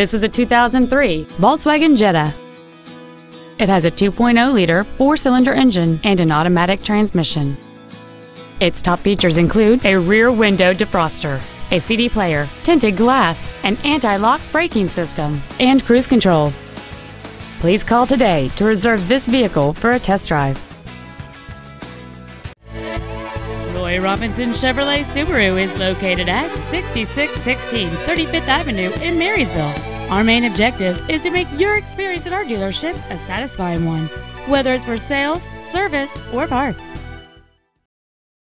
This is a 2003 Volkswagen Jetta. It has a 2.0 liter four cylinder engine and an automatic transmission. Its top features include a rear window defroster, a CD player, tinted glass, an anti lock braking system, and cruise control. Please call today to reserve this vehicle for a test drive. Roy Robinson Chevrolet Subaru is located at 6616 35th Avenue in Marysville. Our main objective is to make your experience at our dealership a satisfying one, whether it's for sales, service, or parts.